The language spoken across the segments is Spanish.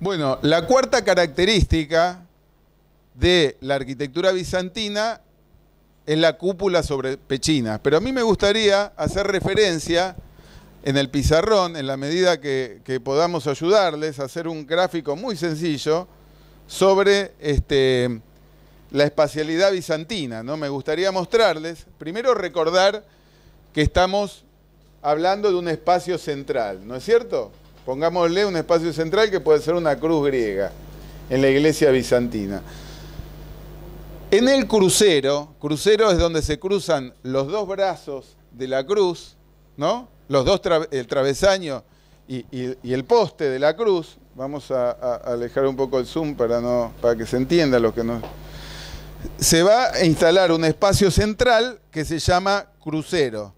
Bueno, la cuarta característica de la arquitectura bizantina es la cúpula sobre pechinas. Pero a mí me gustaría hacer referencia en el pizarrón, en la medida que, podamos ayudarles, a hacer un gráfico muy sencillo sobre este, la espacialidad bizantina. ¿no? Me gustaría mostrarles, primero recordar que estamos hablando de un espacio central, ¿no es cierto? Pongámosle un espacio central que puede ser una cruz griega en la iglesia bizantina. En el crucero, crucero es donde se cruzan los dos brazos de la cruz, ¿no? Los dos, el travesaño y, el poste de la cruz. Vamos a, alejar un poco el zoom para, no, para que se entienda lo que no... Se va a instalar un espacio central que se llama crucero,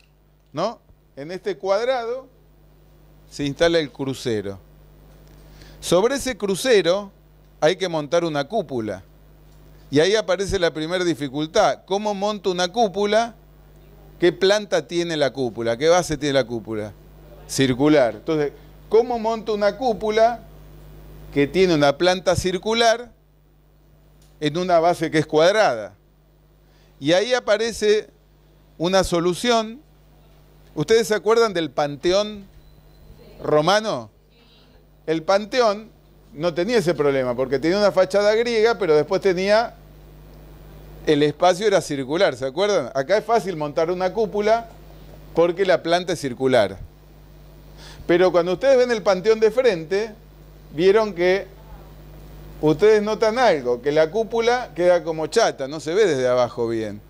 ¿no? En este cuadrado se instala el crucero. Sobre ese crucero hay que montar una cúpula. Y ahí aparece la primera dificultad. ¿Cómo monto una cúpula? ¿Qué planta tiene la cúpula? ¿Qué base tiene la cúpula? Circular. Entonces, ¿cómo monto una cúpula que tiene una planta circular en una base que es cuadrada? Y ahí aparece una solución. ¿Ustedes se acuerdan del panteón romano? El panteón no tenía ese problema porque tenía una fachada griega, pero después tenía el espacio era circular, ¿se acuerdan? Acá es fácil montar una cúpula porque la planta es circular. Pero cuando ustedes ven el panteón de frente, vieron que ustedes notan algo, que la cúpula queda como chata, no se ve desde abajo bien.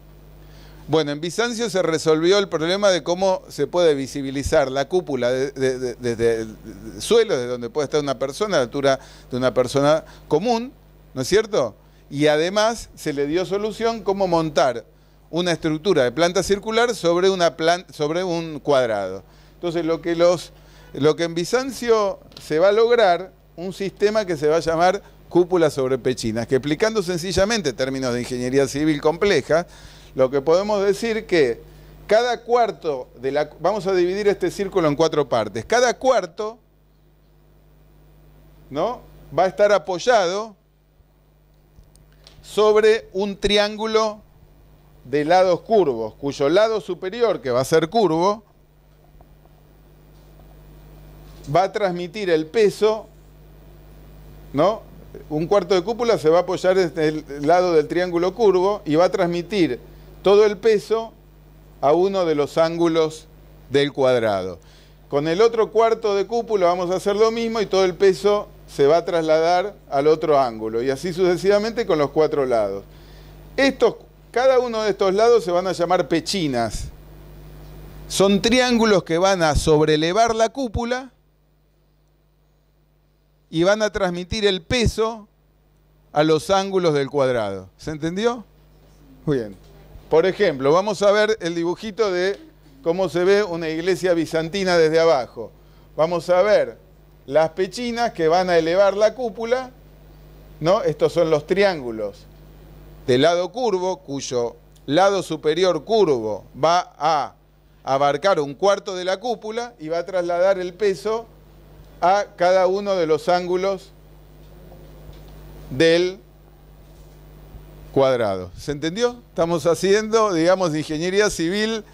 Bueno, en Bizancio se resolvió el problema de cómo se puede visibilizar la cúpula desde el suelo, desde donde puede estar una persona, a la altura de una persona común, ¿no es cierto? y además se le dio solución cómo montar una estructura de planta circular sobre, un cuadrado. Entonces lo que, lo que en Bizancio se va a lograr, un sistema que se va a llamar cúpula sobre pechinas, que explicando sencillamente términos de ingeniería civil compleja, lo que podemos decir que cada cuarto de la... Vamos a dividir este círculo en cuatro partes. Cada cuarto ¿no? va a estar apoyado sobre un triángulo de lados curvos, cuyo lado superior, que va a ser curvo, va a transmitir el peso, ¿no? Un cuarto de cúpula se va a apoyar en el lado del triángulo curvo y va a transmitir todo el peso a uno de los ángulos del cuadrado. Con el otro cuarto de cúpula vamos a hacer lo mismo y todo el peso se va a trasladar al otro ángulo y así sucesivamente con los cuatro lados. Estos, cada uno de estos lados se van a llamar pechinas. Son triángulos que van a sobrelevar la cúpula y van a transmitir el peso a los ángulos del cuadrado. ¿Se entendió? Muy bien. Por ejemplo, vamos a ver el dibujito de cómo se ve una iglesia bizantina desde abajo. Vamos a ver las pechinas que van a elevar la cúpula, ¿no? Estos son los triángulos de lado curvo, cuyo lado superior curvo va a abarcar un cuarto de la cúpula y va a trasladar el peso a cada uno de los ángulos del cuadrado. ¿Se entendió? Estamos haciendo, digamos, ingeniería civil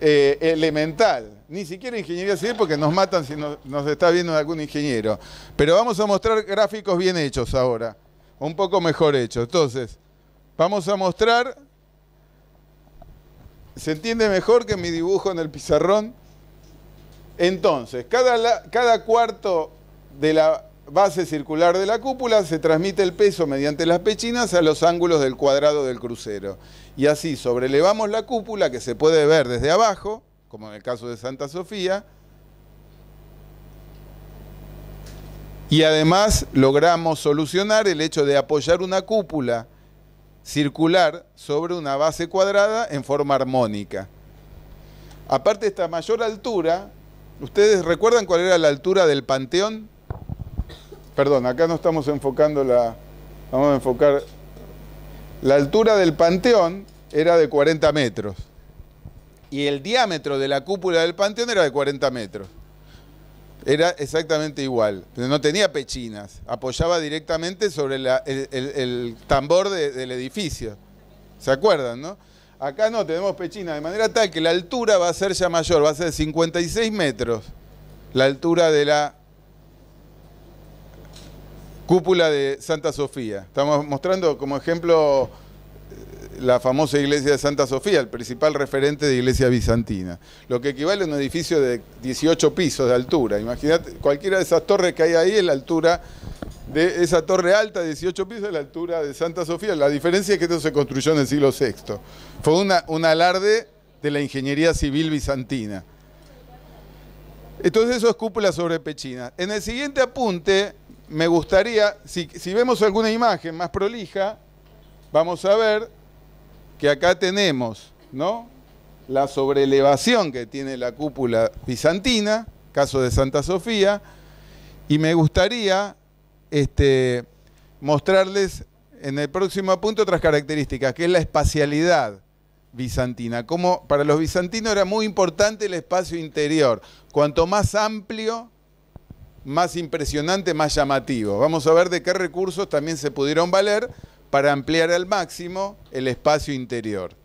eh, elemental. Ni siquiera ingeniería civil porque nos matan si nos está viendo algún ingeniero. Pero vamos a mostrar gráficos bien hechos ahora, un poco mejor hechos. Entonces, vamos a mostrar, ¿se entiende mejor que mi dibujo en el pizarrón? Entonces, cada, cada cuarto de la base circular de la cúpula se transmite el peso mediante las pechinas a los ángulos del cuadrado del crucero. Y así sobrelevamos la cúpula que se puede ver desde abajo, como en el caso de Santa Sofía, y además logramos solucionar el hecho de apoyar una cúpula circular sobre una base cuadrada en forma armónica. Aparte de esta mayor altura, ¿ustedes recuerdan cuál era la altura del panteón? Perdón, acá no estamos enfocando la... Vamos a enfocar... La altura del panteón era de 40 metros. Y el diámetro de la cúpula del panteón era de 40 metros. Era exactamente igual, no tenía pechinas, apoyaba directamente sobre el, tambor del edificio. ¿Se acuerdan, no? Acá no, tenemos pechinas, de manera tal que la altura va a ser ya mayor, va a ser 56 metros, la altura de la cúpula de Santa Sofía. Estamos mostrando como ejemplo eh, la famosa iglesia de Santa Sofía, el principal referente de iglesia bizantina, lo que equivale a un edificio de 18 pisos de altura. Imagínate, cualquiera de esas torres que hay ahí es la altura de esa torre alta de 18 pisos a la altura de Santa Sofía. La diferencia es que esto se construyó en el siglo VI. Fue una, un alarde de la ingeniería civil bizantina. Entonces eso es cúpula sobre pechina. En el siguiente apunte me gustaría, si, vemos alguna imagen más prolija, vamos a ver que acá tenemos ¿no? la sobreelevación que tiene la cúpula bizantina, caso de Santa Sofía, y me gustaría este, mostrarles en el próximo punto otras características, que es la espacialidad bizantina. Como para los bizantinos era muy importante el espacio interior. Cuanto más amplio, más impresionante, más llamativo. Vamos a ver de qué recursos también se pudieron valer para ampliar al máximo el espacio interior.